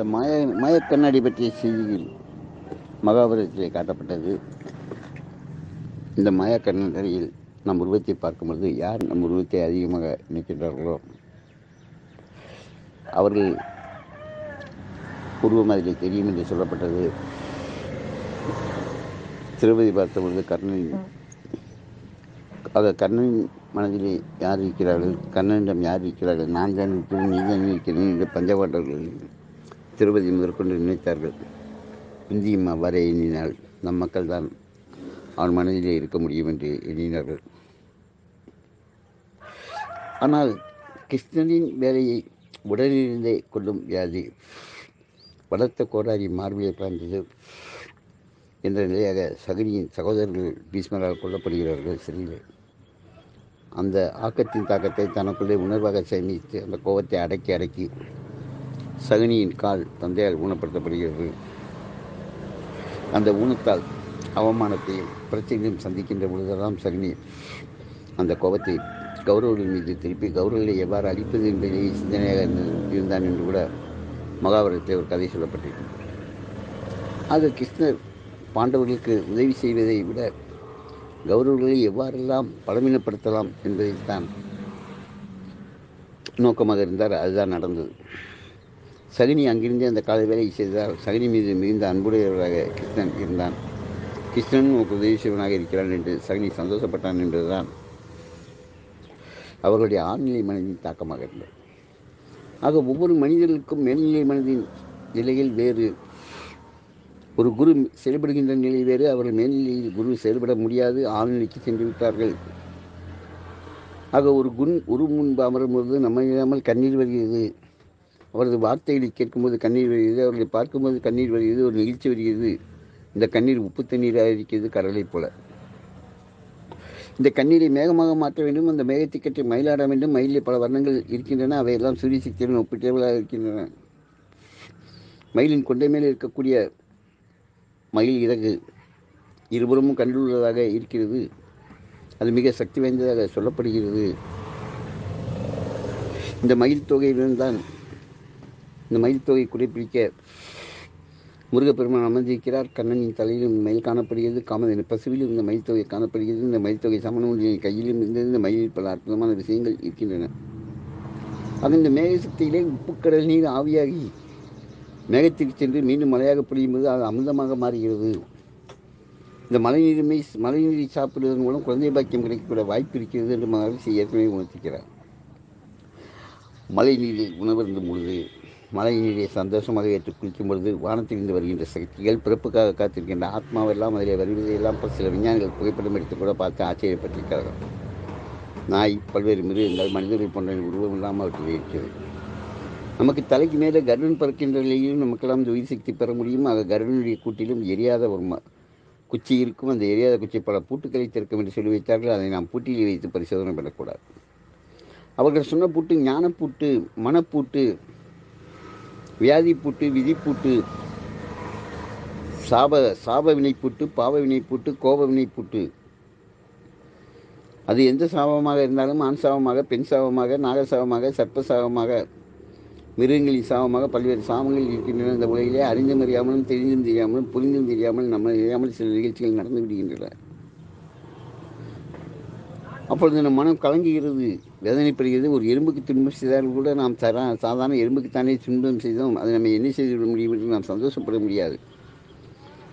இந்த மாய மாயக்கண்ணாடி பற்றிய செய்தியில் மகாபாரதத்திலே காட்டப்பட்டது. இந்த மாயக்கண்ணாடியில் நம் உருவத்தை பார்க்கும் பொழுது யார் நம் உருவத்தை அதிகமாக நிற்கின்றார்களோ அவர்கள் உருவம் அதில் தெரியும் என்று சொல்லப்பட்டது. திருப்பதி பார்த்த பொழுது கர்ணனின் ஆக கர்ணனின் மனதிலே யார் இருக்கிறார்கள்? கர்ணனிடம் யார் இருக்கிறார்கள்? நான் தான் இருக்கிறேன் நீ தான் இருக்கிறேன் என்று பஞ்சபாண்டவர்கள் திருப்பதி முதற்கொண்டு நினைத்தார்கள். இந்தியும் அவ்வாறே எண்ணினால் நம் மக்கள் தான் அவன் மனதிலே இருக்க முடியும் என்று எண்ணினார்கள். ஆனால் கிருஷ்ணனின் வேலையை உடனிருந்தே கொள்ளும் வியாதி வளர்த்த கோடாரி மார்பிலை பிறந்தது என்ற நிலையாக சகுனியின் சகோதரர்கள் பீஷ்மரால் கொல்லப்படுகிறார்கள் சிறையில். அந்த ஆக்கத்தின் தாக்கத்தை தனக்குள்ளே உணர்வாக சேமித்து அந்த கோபத்தை அடக்கி அடக்கி சகுனியின் கால் தந்தையால் ஊனப்படுத்தப்படுகிறது. அந்த ஊனத்தால் அவமானத்தையும் பிரச்சனையும் சந்திக்கின்ற பொழுதெல்லாம் சகுனி அந்த கோபத்தை கௌரவர்கள் மீது திருப்பி கௌரவர்களை எவ்வாறு அழிப்பது என்பதை சிந்தனையாக இருந்தான் என்று கூட மகாபாரதத்தில் ஒரு கதை சொல்லப்பட்டிருக்கிறது ஆக கிருஷ்ணர் பாண்டவர்களுக்கு உதவி செய்வதை விட கௌரவர்களை எவ்வாறெல்லாம் பலவீனப்படுத்தலாம் என்பதைத்தான் நோக்கமாக இருந்தார். அதுதான் நடந்தது. சகினி அங்கிருந்தே அந்த கால வேலையை செய்தால் சகினி மீது மிகுந்த அன்புடையவராக கிருஷ்ணன் இருந்தான். கிருஷ்ணன் உனக்கு உதவி இருக்கிறான் என்று சகினி சந்தோஷப்பட்டான் என்றுதான் அவர்களுடைய ஆழ்நிலை மனதின் தாக்கமாக இருந்தது. ஆக ஒவ்வொரு மனிதர்களுக்கும் மேல்நிலை மனதின் நிலையில் வேறு ஒரு குரு செயல்படுகின்ற நிலை வேறு. அவர்கள் மேல்நிலையில் குரு செயல்பட முடியாது ஆழ்நிலைக்கு சென்று விட்டார்கள். ஆக ஒரு குன் உரு முன்பு அமரும்போது நம்ம இல்லாமல் கண்ணீர் வருகிறது. அவரது வார்த்தைகளை கேட்கும்போது கண்ணீர் வருகிறது அவர்களை பார்க்கும்போது கண்ணீர் வருகிறது ஒரு நிகழ்ச்சி வருகிறது இந்த கண்ணீர் உப்பு தண்ணீராக இருக்கிறது கடலை போல. இந்த கண்ணீரை மேகமாக மாற்ற வேண்டும் அந்த மேகத்தை கட்டி மயிலாட வேண்டும். மயிலில் பல வர்ணங்கள் இருக்கின்றன அவையெல்லாம் சூரிய சக்தியுடன் ஒப்பிட்டவர்களாக இருக்கின்றன. மயிலின் கொண்டை மேலே இருக்கக்கூடிய மயில் இறகு இருபுறமும் கண்டுள்ளதாக இருக்கிறது. அது மிக சக்தி வாய்ந்ததாக சொல்லப்படுகிறது. இந்த மயில் தொகையிலிருந்தான் இந்த மயில் தொகை குறைப்பிடிக்க முருகப்பெருமான் அமர்ந்திருக்கிறார். கண்ணனின் தலையிலும் மயில் காணப்படுகிறது. காமதன் பசுவிலும் இந்த மயில் தொகை காணப்படுகிறது. இந்த மயில் தொகை சமணமொழியின் கையிலும் இருந்தது. இந்த மயிலில் பல அற்புதமான விஷயங்கள் இருக்கின்றன. அது இந்த மேக சக்தியிலே உப்புக்கடல் நீர் ஆவியாகி மேகத்திற்கு சென்று மீண்டும் மழையாக பொழியும்போது அது அமிர்தமாக மாறுகிறது. இந்த மழை நீருமை மழை நீரை சாப்பிடுவதன் மூலம் குழந்தை பாக்கியம் கிடைக்கக்கூடிய வாய்ப்பு இருக்கிறது என்று மகிழ்ச்சி ஏற்கனவே உணர்த்திக்கிறார். மழை நீரில் உணவருந்தும் பொழுது மழை நீரை சந்தோஷமாக ஏற்று குளிக்கும் பொழுது வானத்திலிருந்து வருகின்ற சக்திகள் பிறப்புக்காக காத்திருக்கின்ற ஆத்மாவெல்லாம் அதில் வருவதையெல்லாம் சில விஞ்ஞானிகள் புகைப்படம் எடுத்து கூட பார்த்து ஆச்சரியப்பட்டிருக்கிறார்கள். நாய் பல்வேறு மிருகங்கள் மனிதர்கள் போன்ற உருவம் இல்லாமல் அவற்றில் இருக்கிறது. நமக்கு தலைக்கு மேலே கருடன் பறக்கின்ற நிலையிலும் நமக்கெல்லாம் இந்த உயிர் சக்தி பெற முடியும். ஆக கருடனுடைய கூட்டிலும் எரியாத ஒரு ம குச்சி இருக்கும். அந்த எரியாத குச்சி பல பூட்டுக்களை திறக்கும் என்று சொல்லி வைத்தார்கள். அதை நாம் பூட்டியில் வைத்து பரிசோதனை பண்ணக்கூடாது. அவர்கள் சொன்ன பூட்டு ஞானப்பூட்டு மனப்பூட்டு வியாதி பூட்டு விதிப்பூட்டு சாப சாப வினைப்பூட்டு பாவ வினைப்பூட்டு கோப வினைப்பூட்டு அது எந்த சாபமாக இருந்தாலும் ஆண் சாபமாக பெண் சாபமாக நாகசாபமாக சர்ப்ப சாபமாக மிருகங்களின் சாபமாக பல்வேறு சாபங்கள் இருக்கின்றன இந்த உலகிலே அறிந்தும் அறியாமலும் தெரிந்தும் தெரியாமலும் புரிந்தும் தெரியாமல் நம்ம அறியாமல் சில நிகழ்ச்சிகள் நடந்து விடுகின்றன. அப்பொழுது நம் மனம் கலங்குகிறது வேதனைப்படுகிறது. ஒரு எறும்புக்கு துன்பம் செய்தால் கூட நாம் சரா சாதாரண எறும்புக்குத்தானே துன்பம் செய்தோம். அதை நம்ம என்ன செய்துவிட முடியும் என்று நாம் சந்தோஷப்பட முடியாது.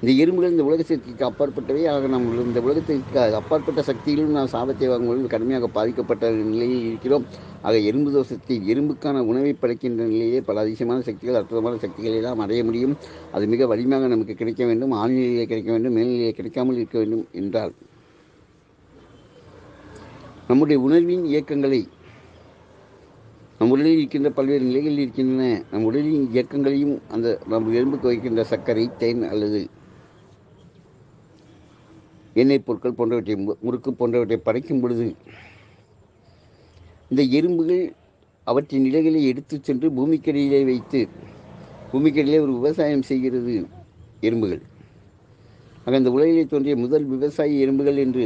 இந்த எறும்புகள் இந்த உலக சக்திக்கு அப்பாற்பட்டவை. ஆக நாம் இந்த உலகத்திற்கு அப்பாற்பட்ட சக்தியிலும் நாம் சாபத்தை வாங்குவதில் கடுமையாக பாதிக்கப்பட்ட நிலையில் இருக்கிறோம். ஆக எறும்பு தோஷத்தை எறும்புக்கான உணவை படைக்கின்ற நிலையிலே பல அதிசயமான சக்திகள் அற்புதமான சக்திகளை தான் அடைய முடியும். அது மிக வலிமையாக நமக்கு கிடைக்க வேண்டும். ஆழ்நிலையிலே கிடைக்க வேண்டும் மேல்நிலையை கிடைக்காமல் இருக்க வேண்டும் என்றால் நம்முடைய உணர்வின் இயக்கங்களை நம் உடலில் இருக்கின்ற பல்வேறு நிலைகளில் இருக்கின்றன நம் உடலின் இயக்கங்களையும் அந்த நம் எலும்புக்கு வைக்கின்ற சர்க்கரை தேன் அல்லது எண்ணெய் பொருட்கள் போன்றவற்றை முறுக்கு போன்றவற்றை படைக்கும் பொழுது இந்த எறும்புகள் அவற்றின் நிலைகளை எடுத்துச் சென்று பூமிக்கடியிலே வைத்து பூமிக்கடியிலே ஒரு விவசாயம் செய்கிறது எறும்புகள். ஆக இந்த உலகிலே தோன்றிய முதல் விவசாய எறும்புகள் என்று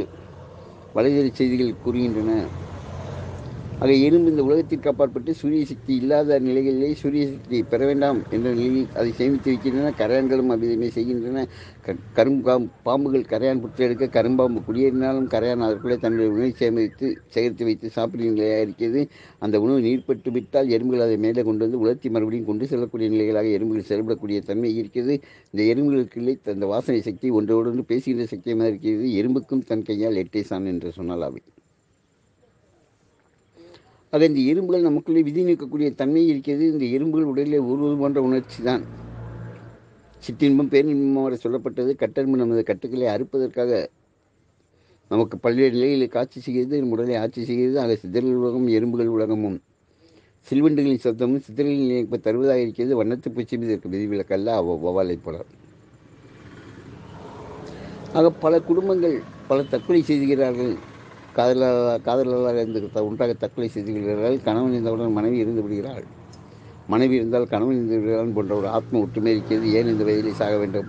வலைதள செய்திகள் கூறுகின்றன. ஆக எறும்பு இந்த உலகத்திற்கு அப்பாற்பட்டு சூரிய சக்தி இல்லாத நிலைகளிலே சூரிய சக்தி பெற வேண்டாம் என்ற நிலையில் அதை சேமித்து வைக்கின்றன. கரையான்களும் அவ்விதமே செய்கின்றன. க கரும்பாம் பாம்புகள் கரையான் புற்று எடுக்க கரும்பாம்பு குடியேறினாலும் கரையான் அதற்குள்ளே தன்னுடைய உணவை சேமித்து சேகரித்து வைத்து சாப்பிடும் நிலையாக இருக்கிறது. அந்த உணவு நீர்ப்பட்டு விட்டால் எறும்புகள் அதை மேலே கொண்டு வந்து உலர்த்தி மறுபடியும் கொண்டு செல்லக்கூடிய நிலைகளாக எறும்புகள் செயல்படக்கூடிய தன்மை இருக்கிறது. இந்த எறும்புகளுக்குள்ளே அந்த வாசனை சக்தி ஒன்றோடன்று பேசுகின்ற சக்தியமாக இருக்கிறது. எறும்புக்கும் தன் கையால் எட்டேசான் என்று சொன்னால் அவை. அது இந்த எறும்புகள் நமக்குள்ளே விதி நிற்கக்கூடிய தன்மை இருக்கிறது. இந்த எறும்புகள் உடலில் ஊர்வது போன்ற உணர்ச்சி தான். சிற்றின்பம் பேரின்பம் வரை சொல்லப்பட்டது. கட்டென்பு நமது கட்டுக்களை அறுப்பதற்காக நமக்கு பல்வேறு நிலைகளில் காட்சி செய்கிறது. உடலை ஆட்சி செய்கிறது. ஆக சிதறல் உலகம் எறும்புகள் உலகமும். சில்வண்டுகளின் சத்தமும் சித்திரலின் நிலைப்பு தருவதாக இருக்கிறது. வண்ணத்து பூச்சி மீது இருக்கும் விதிவிலக்கல்ல அவ போல. ஆக பல குடும்பங்கள் பல தற்கொலை செய்துகிறார்கள். காதலாக காதலாக இருந்து ஒன்றாக தற்கொலை செய்து விடுகிறார்கள் கணவன் இருந்தவுடன் மனைவி இருந்து விடுகிறாள். மனைவி இருந்தால் கணவன் இருந்து விடுகிறான் போன்ற ஒரு ஆத்ம ஒற்றுமை இருக்கிறது. ஏன் இந்த வயதிலே சாக வேண்டும்?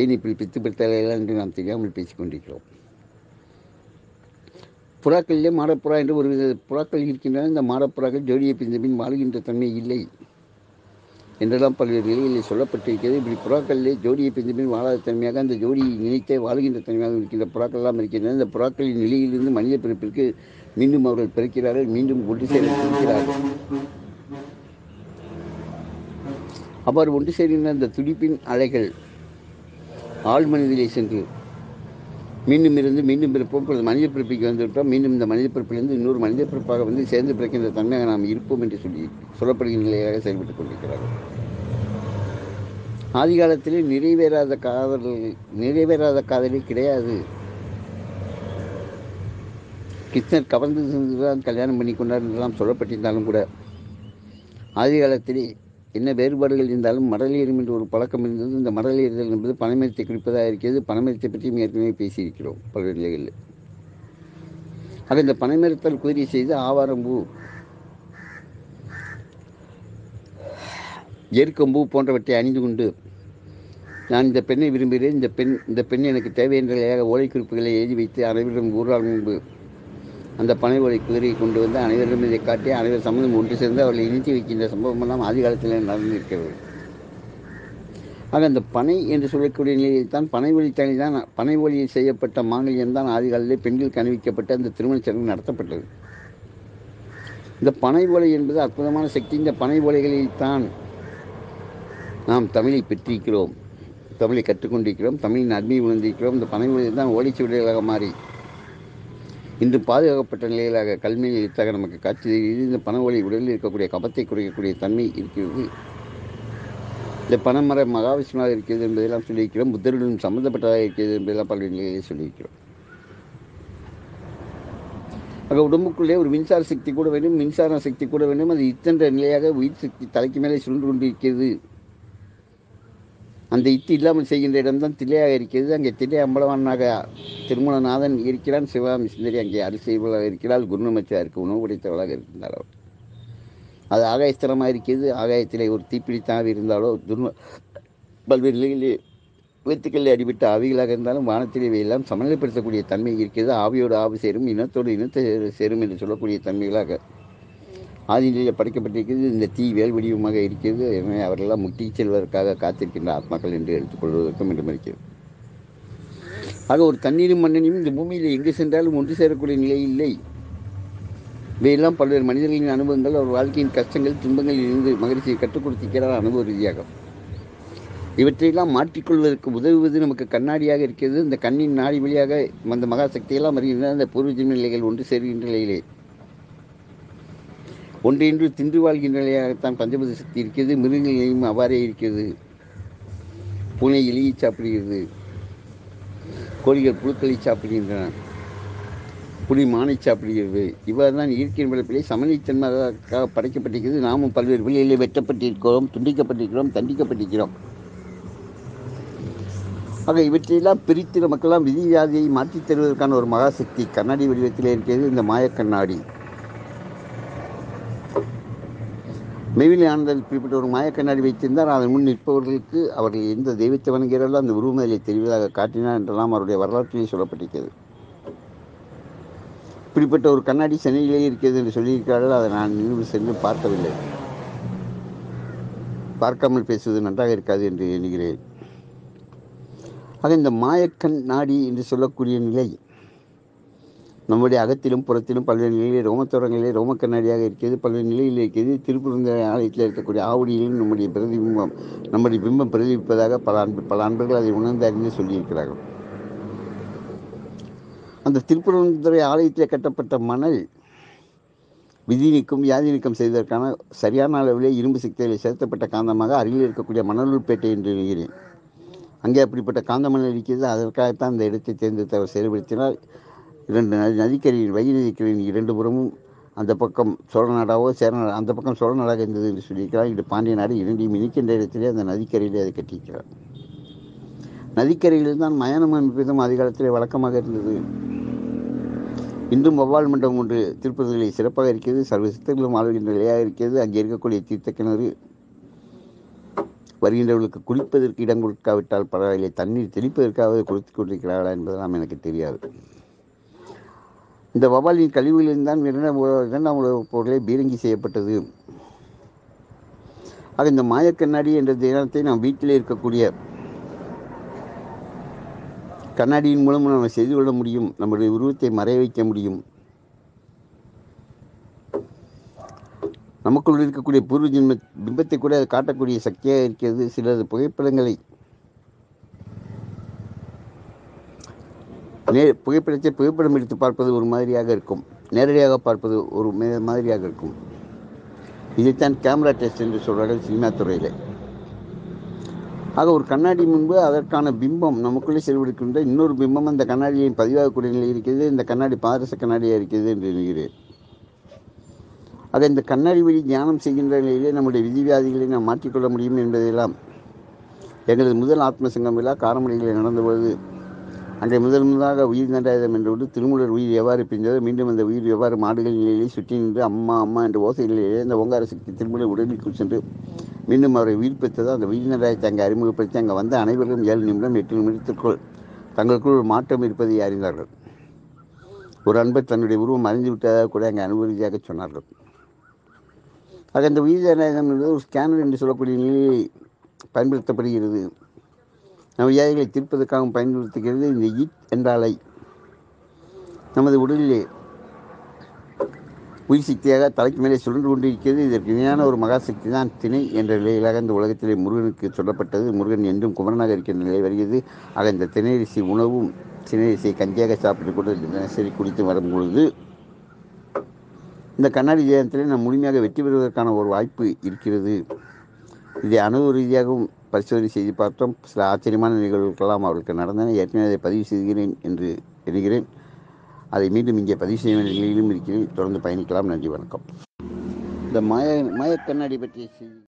ஏன் இப்படி பித்து பிடித்தாலையா என்று நாம் தெரியாமல் பேசிக்கொண்டிருக்கிறோம்? புறாக்களிலே மாடப்புறா என்று ஒரு வித புறாக்கள் இருக்கின்றன. இந்த மாடப்புறாக்கள் ஜோடியை பிரிந்த பின் வாழ்கின்ற தன்மை இல்லை. என்றெல்லாம் பல்வேறு நிலைகளில் சொல்லப்பட்டிருக்கிறது. இப்படி புறாக்களிலே ஜோடியை பிரிந்தபின் வாழாத தன்மையாக அந்த ஜோடியை நினைத்தே வாழ்கின்ற தன்மையாக இருக்கின்ற புறாக்கள் இருக்கின்றன. இந்த புறாக்களின் நிலையிலிருந்து மனித பிறப்பிற்கு மீண்டும் அவர்கள் பிறக்கிறார்கள். மீண்டும் ஒன்று சேர அவர் அவ்வாறு ஒன்று சேர்கின்ற அந்த துடிப்பின் அலைகள் ஆழ்மனிதிலே சென்று மீண்டும் இருந்து மீண்டும் பிறப்போம் இப்பொழுது மனித பிறப்பிக்கு வந்துவிட்டோம் மீண்டும் இந்த மனித பிறப்பிலிருந்து இன்னொரு மனித பிறப்பாக வந்து சேர்ந்து பிறக்கின்ற தன்மையாக நாம் இருப்போம் என்று சொல்லி சொல்லப்படுகிற நிலையாக செயல்பட்டுக் கொண்டிருக்கிறார்கள். ஆதி காலத்திலே நிறைவேறாத காதல் நிறைவேறாத காதலே கிடையாது. கிருஷ்ணர் கவர்ந்து தான் கல்யாணம் பண்ணி கொண்டார் என்றெல்லாம் சொல்லப்பட்டிருந்தாலும் கூட ஆதி காலத்திலே என்ன வேறுபாடுகள் இருந்தாலும் மடலேறும் என்ற ஒரு பழக்கம் இருந்தது. இந்த மடலேறுதல் என்பது பனைமரத்தை குறிப்பதாக இருக்கிறது. பனைமரத்தை பற்றியும் ஏற்கனவே பேசியிருக்கிறோம் பல்வேறு நிலைகளில் ஆக இந்த பனைமரத்தால் குதிரை செய்து ஆவாரம்பூ எருக்கம்பூ போன்றவற்றை அணிந்து கொண்டு நான் இந்த பெண்ணை விரும்புகிறேன். இந்த பெண் இந்த பெண் எனக்கு தேவை என்ற நிலையாக ஓலை குறிப்புகளை எழுதி வைத்து அனைவரிடம் ஊரால் முன்பு அந்த பனை ஓலை குதிரையை கொண்டு வந்து அனைவரும் இதை காட்டி அனைவர் சம்மந்தம் ஒன்று சேர்ந்து அவர்களை இணைத்து வைக்கின்ற சம்பவமெல்லாம் ஆதி காலத்தில் நடந்திருக்கிறது ஆக அந்த பனை என்று சொல்லக்கூடிய நிலையில் தான் பனை தனி தான் பனை ஒளியில் செய்யப்பட்ட மாங்கல்யம் தான் ஆதி பெண்களுக்கு அணிவிக்கப்பட்ட அந்த திருமண சடங்கு நடத்தப்பட்டது. இந்த பனை ஓலை என்பது அற்புதமான சக்தி. இந்த பனை ஓலைகளில் தான் நாம் தமிழை பெற்றிருக்கிறோம் தமிழை கற்றுக்கொண்டிருக்கிறோம் தமிழின் அருமையை உணர்ந்திருக்கிறோம். இந்த பனை ஓலையில் தான் ஓலைச்சுவடிகளாக மாறி இன்று பாதுகாக்கப்பட்ட நிலையிலாக கல்வியில் எழுத்தாக நமக்கு காட்சி தெரிகிறது. இந்த பண ஒளி உடலில் இருக்கக்கூடிய கபத்தை குறைக்கக்கூடிய தன்மை இருக்கிறது. இந்த பணமர மகாவிஷ்ணுவாக இருக்கிறது என்பதெல்லாம் சொல்லியிருக்கிறோம். புத்தருடன் சம்பந்தப்பட்டதாக இருக்கிறது என்பதெல்லாம் பல்வேறு நிலையிலே சொல்லியிருக்கிறோம். ஆக உடம்புக்குள்ளே ஒரு மின்சார சக்தி கூட வேண்டும் மின்சார சக்தி கூட வேண்டும். அது இத்தன்ற நிலையாக உயிர் சக்தி தலைக்கு மேலே சுழன்று கொண்டிருக்கிறது. அந்த இத்து இல்லாமல் செய்கின்ற இடம்தான் தில்லையாக இருக்கிறது. அங்கே தில்லை அம்பலவானாக திருமணநாதன் இருக்கிறான். சிவகாமி சுந்தரி அங்கே அரிசிவளாக இருக்கிறாள். குருநமச்சியாருக்கு உணவு உடைத்தவளாக இருக்கின்றாள் அவள். அது ஆகாயஸ்தலமாக இருக்கிறது. ஆகாயத்திலே ஒரு தீப்பிடித்தாக இருந்தாலோ துர்ம பல்வேறு நிலைகளிலே வித்துக்களில் அடிபட்ட ஆவிகளாக இருந்தாலும் வானத்திலே எல்லாம் சமநிலைப்படுத்தக்கூடிய தன்மை இருக்கிறது. ஆவியோடு ஆவி சேரும் இனத்தோடு இனத்தை சேரும் என்று சொல்லக்கூடிய தன்மைகளாக ஆதிநிலையில் படைக்கப்பட்டிருக்கிறது. இந்த தீ வேல் வடிவமாக இருக்கிறது. எனவே அவர்களெல்லாம் முட்டி செல்வதற்காக காத்திருக்கின்ற ஆத்மாக்கள் என்று எடுத்துக்கொள்வதற்கும் இடம் இருக்கிறது. ஆக ஒரு தண்ணீரும் மண்ணனையும் இந்த பூமியில் எங்கு சென்றாலும் ஒன்று சேரக்கூடிய நிலை இல்லை. இவையெல்லாம் பல்வேறு மனிதர்களின் அனுபவங்கள் அவர் வாழ்க்கையின் கஷ்டங்கள் துன்பங்களில் இருந்து மகிழ்ச்சியை கற்றுக் கொடுத்திருக்கிறார் அனுபவ ரீதியாக இவற்றையெல்லாம் மாற்றிக்கொள்வதற்கு உதவுவது நமக்கு கண்ணாடியாக இருக்கிறது. இந்த கண்ணின் நாடி வழியாக அந்த மகா சக்தியெல்லாம் வருகின்றன. அந்த பூர்வ நிலைகள் ஒன்று சேர்கின்ற நிலையிலே ஒன்றைன்று தின்று வாழ்கின்ற நிலையாகத்தான் பஞ்சபத சக்தி இருக்கிறது. மிருகங்களையும் அவ்வாறே இருக்கிறது. பூனை எலியை சாப்பிடுகிறது. கோழிகள் புழுக்களை சாப்பிடுகின்றன. புலி மானை சாப்பிடுகிறது. இவ்வாறு தான் இயற்கையின் வளர்ப்பிலே சமநிலைத்தன்மையாக படைக்கப்பட்டிருக்கிறது. நாமும் பல்வேறு வழிகளிலே வெட்டப்பட்டிருக்கிறோம் துண்டிக்கப்பட்டிருக்கிறோம் தண்டிக்கப்பட்டிருக்கிறோம். ஆக இவற்றையெல்லாம் பிரித்து நமக்கெல்லாம் விதி வியாதியை மாற்றித் தருவதற்கான ஒரு மகாசக்தி கண்ணாடி வடிவத்திலே இருக்கிறது. இந்த மாயக்கண்ணாடி. மெய்விலி ஆனந்தல் குறிப்பிட்ட ஒரு மாயக்கண்ணாடி வைத்திருந்தார். அதன் முன் நிற்பவர்களுக்கு அவர்கள் எந்த தெய்வத்தை வணங்குகிறார்களோ அந்த உருவமதிலை தெரிவதாக காட்டினார் என்றெல்லாம் அவருடைய வரலாற்றிலே சொல்லப்பட்டிருக்கிறது. இப்படிப்பட்ட ஒரு கண்ணாடி சென்னையிலே இருக்கிறது என்று சொல்லியிருக்கிறார்கள். அதை நான் நினைவு சென்று பார்க்கவில்லை. பார்க்காமல் பேசுவது நன்றாக இருக்காது என்று எண்ணுகிறேன். ஆக இந்த மாயக்கண் நாடி என்று சொல்லக்கூடிய நிலை. நம்முடைய அகத்திலும் புறத்திலும் பல்வேறு நிலையில் ரோமத்தோரங்களிலே ரோம கண்ணாடியாக இருக்கிறது பல்வேறு நிலையில் இருக்கிறது. திருப்பூருந்த ஆலயத்தில் இருக்கக்கூடிய ஆவடியிலும் நம்முடைய பிரதிபிம்பம் நம்முடைய பிம்பம் பிரதிபிப்பதாக பல அன்பு பல அன்பர்கள் அதை உணர்ந்து அறிந்து சொல்லியிருக்கிறார்கள். அந்த திருப்பூரந்துறை ஆலயத்தில் கட்டப்பட்ட மணல் விதி நீக்கம் வியாதி நீக்கம் செய்வதற்கான சரியான அளவிலே இரும்பு சக்தியில் செலுத்தப்பட்ட காந்தமாக அருகில் இருக்கக்கூடிய மணலூர்பேட்டை என்று எழுகிறேன் அங்கே அப்படிப்பட்ட காந்த மணல் இருக்கிறது அதற்காகத்தான் அந்த இடத்தை தேர்ந்தெடுத்து அவர் செயல்படுத்தினார். இரண்டு நதி நதிக்கரையின் வைகை நதிக்கரையின் இரண்டு புறமும் அந்த பக்கம் சோழ நாடாவோ சேர அந்த பக்கம் சோழ நாடாக இருந்தது என்று சொல்லியிருக்கிறார். இது பாண்டிய நாடு இரண்டையும் இணைக்கின்ற இடத்திலே அந்த நதிக்கரையிலே அதை கட்டியிருக்கிறார். நதிக்கரையில் தான் மயானம் என்பதும் அதிகாலத்திலே வழக்கமாக இருந்தது. இன்றும் வவ்வால் மண்டபம் ஒன்று திருப்பதியில் சிறப்பாக இருக்கிறது. சர்வ சித்தர்களும் ஆளுகின்ற நிலையாக இருக்கிறது. அங்கே இருக்கக்கூடிய தீர்த்த கிணறு வருகின்றவர்களுக்கு குளிப்பதற்கு இடம் கொடுக்காவிட்டால் பரவாயில்லை. தண்ணீர் தெளிப்பதற்காவது கொடுத்து கொண்டிருக்கிறார்களா என்பதெல்லாம் எனக்கு தெரியாது. இந்த வவாலின் கழிவுகளில்தான் இரண்டாம் உலக- உலகப் பீரங்கி செய்யப்பட்டது. ஆக இந்த மாயக்கண்ணாடி என்ற தினத்தை நாம் வீட்டிலே இருக்கக்கூடிய கண்ணாடியின் மூலம் நம்ம செய்து கொள்ள முடியும். நம்முடைய உருவத்தை மறைய வைக்க முடியும். நமக்குள் இருக்கக்கூடிய பூர்வ ஜென்ம பிம்பத்தை கூட காட்டக்கூடிய சக்தியாக இருக்கிறது. சிலது புகைப்படங்களை நே புகைப்படத்தை புகைப்படம் எடுத்து பார்ப்பது ஒரு மாதிரியாக இருக்கும். நேரடியாக பார்ப்பது ஒரு மே- மாதிரியாக இருக்கும். இதைத்தான் கேமரா டெஸ்ட் என்று சொல்கிறார்கள் சினிமா துறையில். ஆக ஒரு கண்ணாடி முன்பு அதற்கான பிம்பம் நமக்குள்ளே செல்வெடுக்கின்ற இன்னொரு பிம்பம் அந்த கண்ணாடியின் பதிவாகக்கூடிய நிலை இருக்கிறது இந்த கண்ணாடி பாரச கண்ணாடியாக இருக்கிறது என்று எண்ணுகிறேன் ஆக இந்த கண்ணாடி வழி தியானம் செய்கின்ற நிலையிலே நம்முடைய விதிவியாதிகளை நாம் மாற்றிக்கொள்ள முடியும் என்பதையெல்லாம் எங்களது முதல் ஆத்ம சங்கம் விழா காரமடைகளில் நடந்தபோது அன்றை முதல் முதலாக உயிர் நன்றாயுதம் என்றோடு திருமூலர் உயிர் எவ்வாறு பிரிந்ததோ மீண்டும் அந்த உயிர் எவ்வாறு மாடுகள் நிலையிலே சுற்றி நின்று அம்மா அம்மா என்ற ஓசைகளிலே அந்த ஓங்கார சக்தி திருமூலர் உடலுக்குள் சென்று மீண்டும் அவரை உயிர்ப்பித்ததோ அந்த உயிர் தண்டாயத்தை அங்கே அறிமுகப்படுத்தி அங்கே வந்த அனைவரும் ஏழு நிமிடம் எட்டு நிமிடத்திற்குள் தங்களுக்குள் ஒரு மாற்றம் இருப்பதை அறிந்தார்கள். ஒரு அன்பர் தன்னுடைய உருவம் அறிந்து விட்டதாக கூட அங்கே அனுபவியாக சொன்னார்கள். ஆக அந்த உயிர் தண்டாயுதம் என்பது ஒரு ஸ்கேனர் என்று சொல்லக்கூடிய நிலையை பயன்படுத்தப்படுகிறது. நவியாயிகளை தீர்ப்பதற்காக தீர்ப்பதற்காகவும் பயன்படுத்துகிறது இந்த ஈட் என்றாலை. நமது உடலிலே உயிர் சக்தியாக தலைக்கு மேலே சுழன்று கொண்டிருக்கிறது. இதற்கு இணையான ஒரு மகாசக்தி தான் திணை என்ற நிலையிலாக இந்த உலகத்திலே முருகனுக்கு சொல்லப்பட்டது. முருகன் என்றும் குமரனாக இருக்கின்ற நிலை வருகிறது. ஆக இந்த திணையரிசி உணவும் திணையரிசியை கஞ்சியாக சாப்பிட்டு கொண்டு தினசரி குடித்து வரும் பொழுது இந்த கண்ணாடி ஜெயந்திலே நாம் முழுமையாக வெற்றி பெறுவதற்கான ஒரு வாய்ப்பு இருக்கிறது. இதை அணுகு ரீதியாகவும் பரிசோதனை செய்து பார்த்தோம். சில ஆச்சரியமான நிகழ்வுகளெல்லாம் அவர்களுக்கு நடந்தன. ஏற்கனவே அதை பதிவு செய்கிறேன் என்று எண்ணுகிறேன். அதை மீண்டும் இங்கே பதிவு செய்ய வேண்டிய நிலையிலும் இருக்கிறேன். தொடர்ந்து பயணிக்கலாம். நன்றி வணக்கம். இந்த மாய கண்ணாடி பற்றிய செய்தி